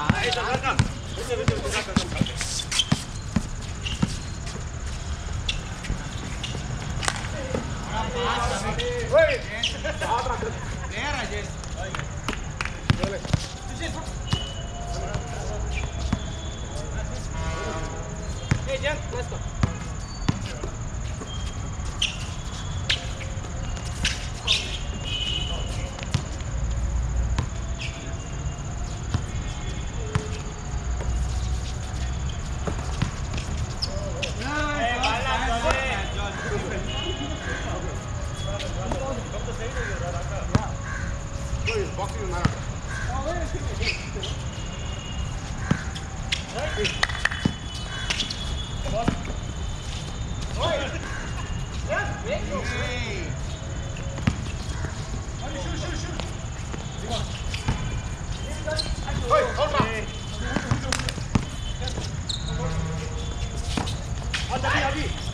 Hey, Jen, let's go. Abi, abi.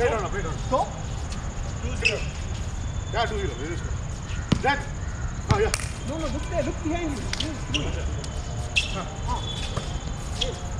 Fade on, fade on. Stop. 2-0. Yeah, 2-0. That. Ah, yeah. No, no, look there, look behind you. Yes, yes. Ah, ah. Yes.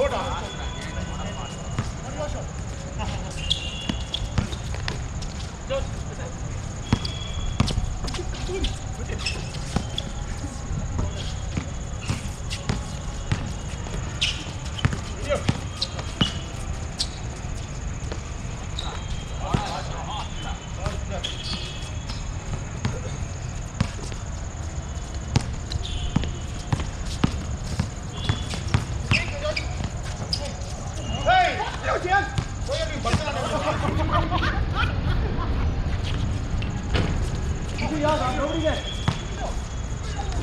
多少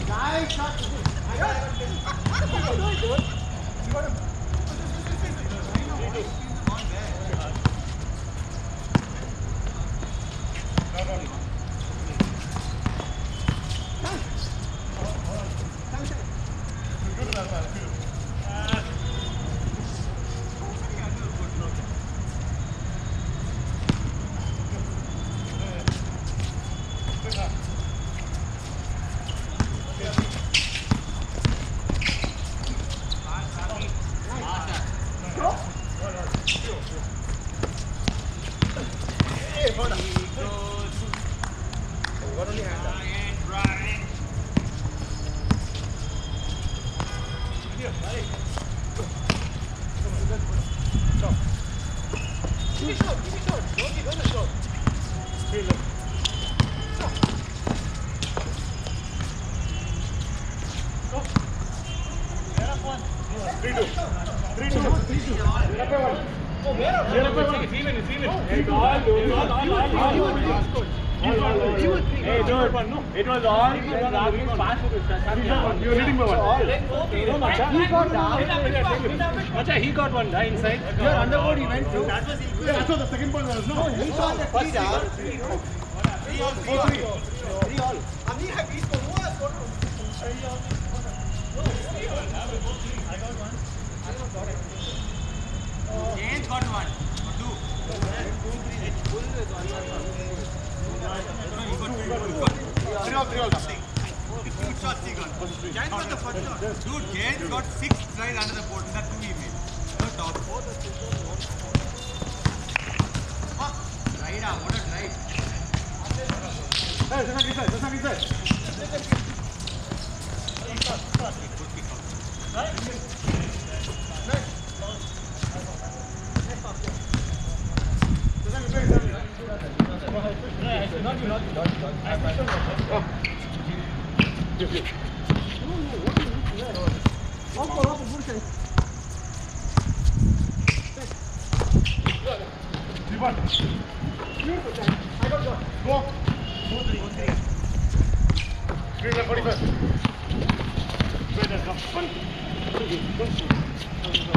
Nice shot. Three, two. Three, two. Three, two. It's even, it's even. It's all, dude. All, all, all, all. Hey, dude. It was all. You were leading by one. Macha, he got one right inside. You are underboard, you went through. That was equal. That's what the second point was. No, he got the three down. Three all. Three all. Three all. Amir had beat for who has got one? Three all. No, three all. I got one. I got one. Jain got the first shot. Dude, Jain got six tries under the board. That two he made. No top. Right what a drive. Hey, just inside, just inside. Good, good, good.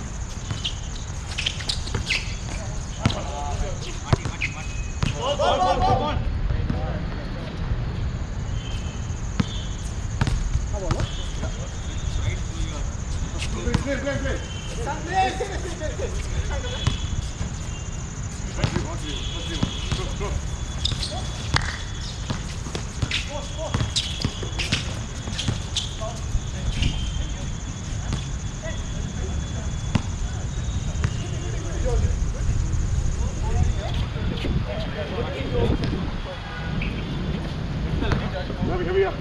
Hab ich, hab ich, ja.